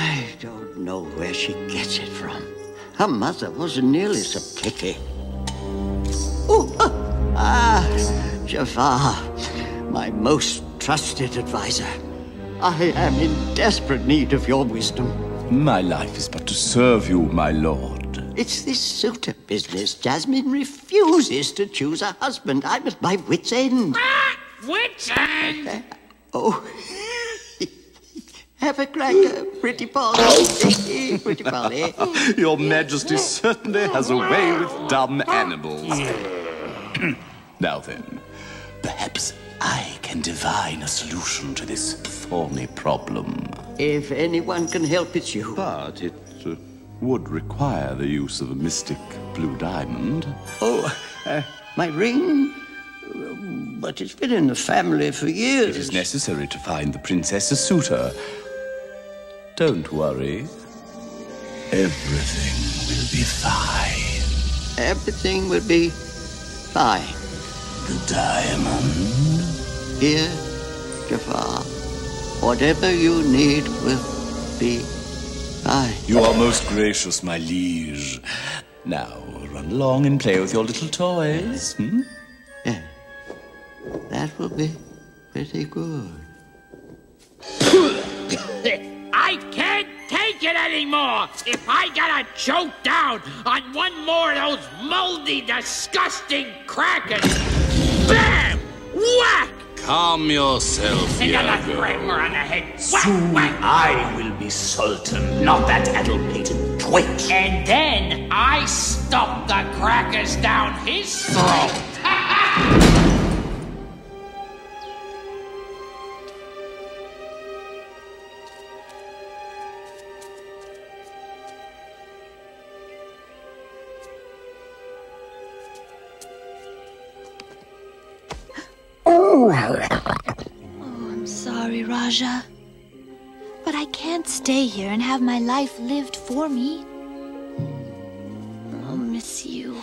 I don't know where she gets it from. Her mother wasn't nearly so picky. Oh, ah, Jafar, my most trusted advisor. I am in desperate need of your wisdom. My life is but to serve you, my lord. It's this suitor business. Jasmine refuses to choose a husband. I'm at my wit's end. Ah, wit's end? Oh. Have a cracker, pretty Polly. pretty Polly. Your Majesty certainly has a way with dumb animals. now then, perhaps I can divine a solution to this thorny problem. If anyone can help, it's you. But it uh, would require the use of a mystic blue diamond. Oh, uh, my ring? But it's been in the family for years. It is necessary to find the princess a suitor. Don't worry. Everything will be fine. Everything will be fine. The diamond? Here, Jafar. Whatever you need will be fine. You are most gracious, my liege. Now, run along and play with your little toys. Hmm? Yeah. That will be pretty good. I can't take it anymore! If I gotta choke down on one more of those moldy, disgusting crackers! Bam! Whack! Calm yourself, And another Iago. cracker on the head. Whack! Soon Whack! I will be Sultan, not that addle-pated twit. And then I stuff the crackers down his throat. Oh, I'm sorry, Rajah. But I can't stay here and have my life lived for me. I'll miss you.